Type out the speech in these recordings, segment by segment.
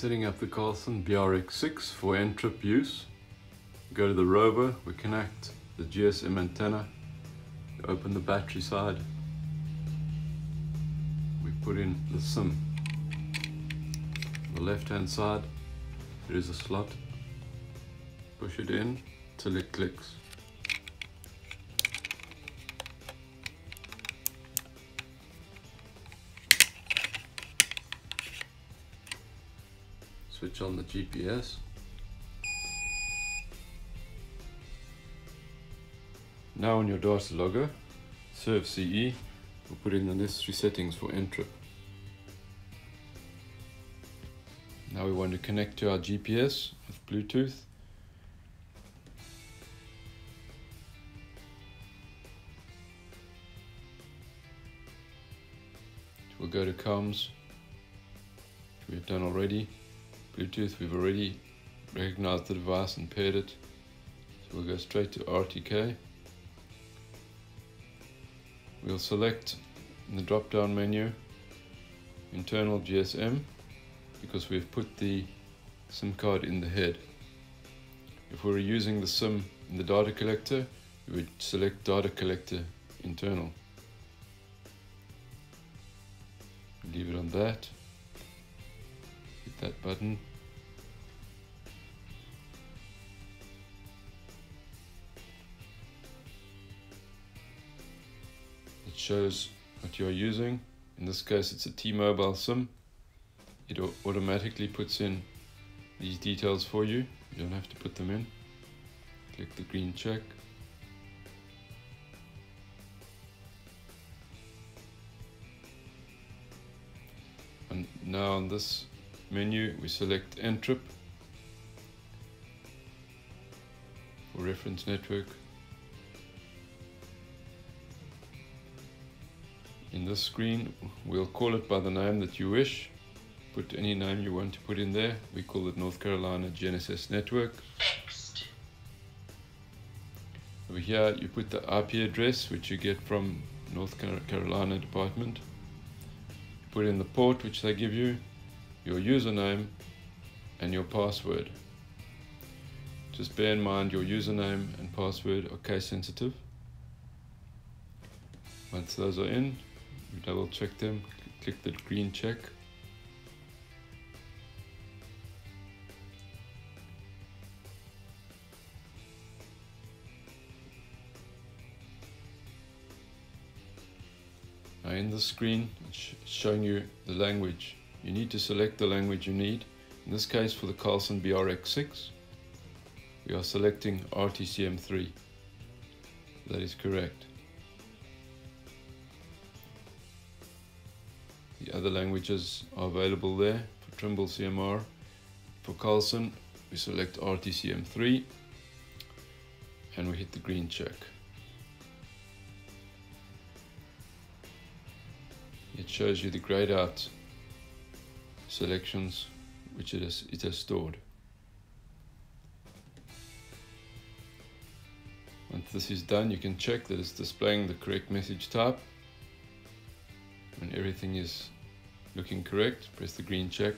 setting up the Carlson BRX6 for NTRIP use. Go to the rover, we connect the GSM antenna, open the battery side, we put in the SIM. On the left hand side there is a slot, push it in till it clicks. Switch on the GPS. Now on your data logger, Surv CE, we'll put in the necessary settings for NTRIP. Now we want to connect to our GPS with Bluetooth. We'll go to comms, which we've done already. Bluetooth, we've already recognized the device and paired it. So we'll go straight to RTK. We'll select in the drop down menu internal GSM because we've put the SIM card in the head. If we were using the SIM in the data collector, we would select data collector internal. Leave it on that. That button. It shows what you're using. In this case, it's a T-Mobile SIM. It automatically puts in these details for you. You don't have to put them in. Click the green check. And now on this menu, we select NTRIP for reference network. In this screen, we'll call it by the name that you wish. Put any name you want to put in there. We call it North Carolina Genesis Network. Next. Over here, you put the IP address, which you get from North Carolina Department. Put in the port, which they give you, your username, and your password. Just bear in mind your username and password are case sensitive. Once those are in, you double check them, click the green check. Now in the screen, it's showing you the language. You need to select the language you need. In this case for the Carlson BRX6, we are selecting RTCM3. That is correct. The other languages are available there for Trimble CMR. For Carlson, we select RTCM3 and we hit the green check. It shows you the grayed out selections which it has, it has stored. Once this is done, you can check that it's displaying the correct message type when everything is looking correct, press the green check.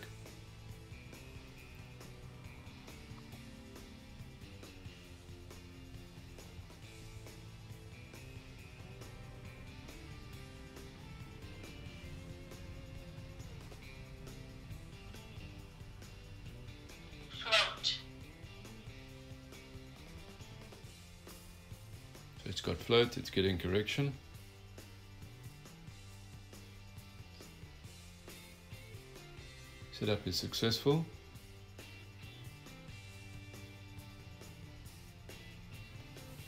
Got float, it's getting correction. Setup is successful.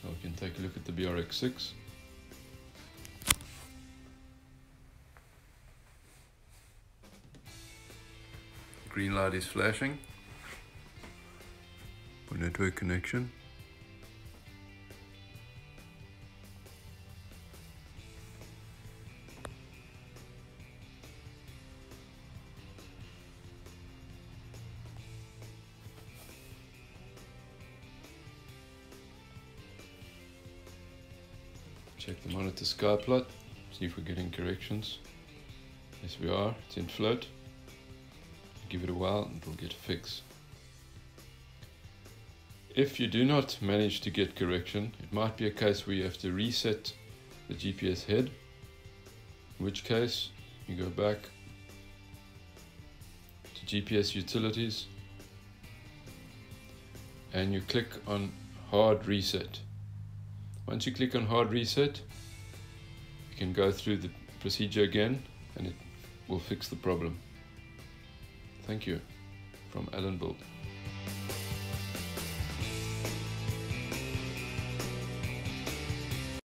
Now we can take a look at the BRX6. Green light is flashing for network connection. Check the monitor sky plot, see if we're getting corrections. Yes we are, it's in float. give it a while and it'll get fixed. If you do not manage to get correction, it might be a case where you have to reset the GPS head, in which case you go back to GPS utilities and you click on hard reset. Once you click on hard reset, you can go through the procedure again and it will fix the problem. Thank you from Allenbuild.